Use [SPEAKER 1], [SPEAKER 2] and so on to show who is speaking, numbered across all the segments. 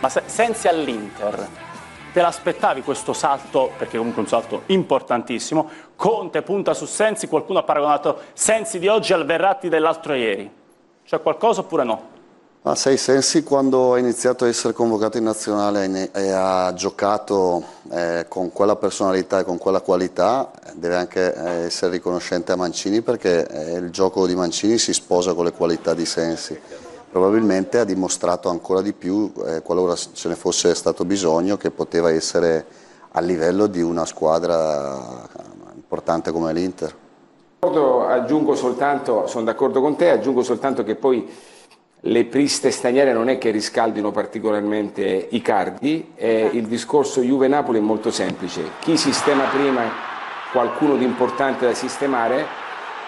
[SPEAKER 1] Ma se, Sensi all'Inter, te l'aspettavi questo salto, perché comunque è un salto importantissimo, Conte punta su Sensi, qualcuno ha paragonato Sensi di oggi al Verratti dell'altro ieri. C'è qualcosa oppure no?
[SPEAKER 2] Ma sei Sensi quando ha iniziato a essere convocato in nazionale e ha giocato eh, con quella personalità e con quella qualità deve anche eh, essere riconoscente a Mancini perché eh, il gioco di Mancini si sposa con le qualità di Sensi. Probabilmente ha dimostrato ancora di più, eh, qualora ce ne fosse stato bisogno, che poteva essere a livello di una squadra importante come l'Inter.
[SPEAKER 3] Aggiungo soltanto, sono d'accordo con te, aggiungo soltanto che poi le priste straniere non è che riscaldino particolarmente i cardi, eh, il discorso Juve-Napoli è molto semplice, chi sistema prima qualcuno di importante da sistemare,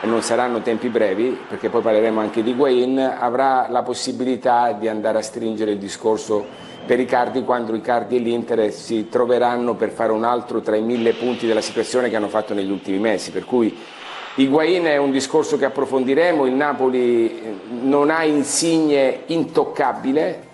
[SPEAKER 3] non saranno tempi brevi, perché poi parleremo anche di Guain, avrà la possibilità di andare a stringere il discorso per i cardi quando i cardi e l'Inter si troveranno per fare un altro tra i mille punti della situazione che hanno fatto negli ultimi mesi, per cui Higuain è un discorso che approfondiremo, il Napoli non ha insigne intoccabile,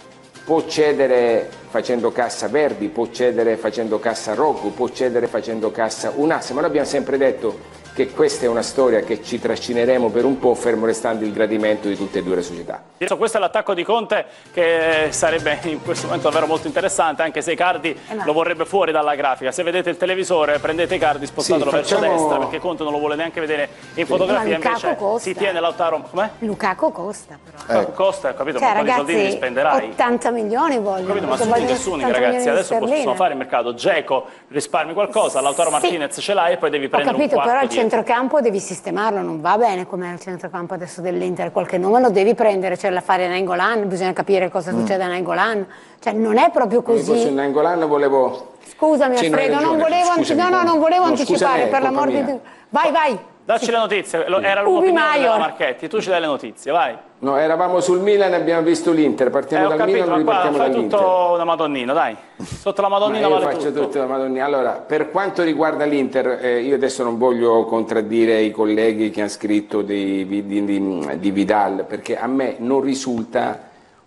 [SPEAKER 3] può cedere facendo cassa Verdi, può cedere facendo cassa Rocco, può cedere facendo cassa Unasse, ma noi abbiamo sempre detto che questa è una storia che ci trascineremo per un po', fermo restando il gradimento di tutte e due le società.
[SPEAKER 1] Questo è l'attacco di Conte che sarebbe in questo momento davvero molto interessante, anche se Icardi eh lo vorrebbe fuori dalla grafica. Se vedete il televisore, prendete Icardi, spostatelo sì, facciamo... verso destra, perché Conte non lo vuole neanche vedere in fotografia, invece costa. si tiene Lautaro... Com'è?
[SPEAKER 4] Lukaku costa però.
[SPEAKER 1] Eh. Costa, capito, cioè, ma ragazzi, quali soldini li spenderai?
[SPEAKER 4] 80 milioni voglio.
[SPEAKER 1] Capito, ma sono nessuno ragazzi, adesso possono fare il mercato. Geco risparmi qualcosa, Lautaro Martinez sì. ce l'hai e poi devi prendere
[SPEAKER 4] capito,
[SPEAKER 1] un quarto
[SPEAKER 4] però centrocampo devi sistemarlo, non va bene come il centrocampo adesso dell'Inter, qualche nome lo devi prendere, c'è da fare Nangolan, bisogna capire cosa mm. succede a Nangolan, cioè non è proprio così.
[SPEAKER 3] Su Nangolan volevo...
[SPEAKER 4] Scusami Alfredo, non volevo, scusami, no, no, non volevo no, anticipare, per l'amor di Dio. Vai, vai.
[SPEAKER 1] Dacci le notizie, era l'opinione della Marchetti, tu ci dai le notizie, vai.
[SPEAKER 3] No, eravamo sul Milan e abbiamo visto l'Inter, partiamo eh, dal capito, Milan, ripartiamo dall'Inter.
[SPEAKER 1] fai tutto una madonnina, dai. Sotto la madonnina
[SPEAKER 3] Ma vale faccio tutto. tutta la madonnina. Allora, per quanto riguarda l'Inter, eh, io adesso non voglio contraddire i colleghi che hanno scritto di, di, di, di Vidal, perché a me non risulta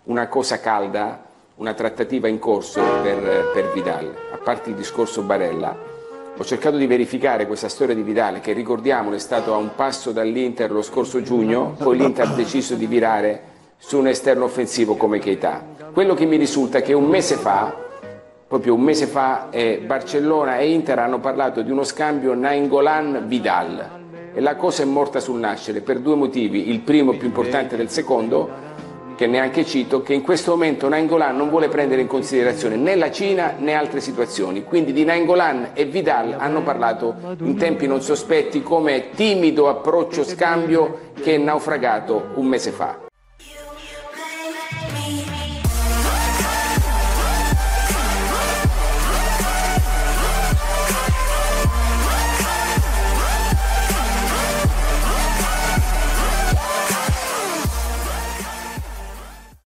[SPEAKER 3] una cosa calda, una trattativa in corso per, per Vidal, a parte il discorso Barella ho cercato di verificare questa storia di Vidale, che ricordiamolo è stato a un passo dall'Inter lo scorso giugno, poi l'Inter ha deciso di virare su un esterno offensivo come Keita. Quello che mi risulta è che un mese fa, proprio un mese fa, eh, Barcellona e Inter hanno parlato di uno scambio Nainggolan-Vidal e la cosa è morta sul nascere per due motivi, il primo più importante del secondo, che neanche cito, che in questo momento Nainggolan non vuole prendere in considerazione né la Cina né altre situazioni. Quindi di Nainggolan e Vidal hanno parlato in tempi non sospetti come timido approccio scambio che è naufragato un mese fa.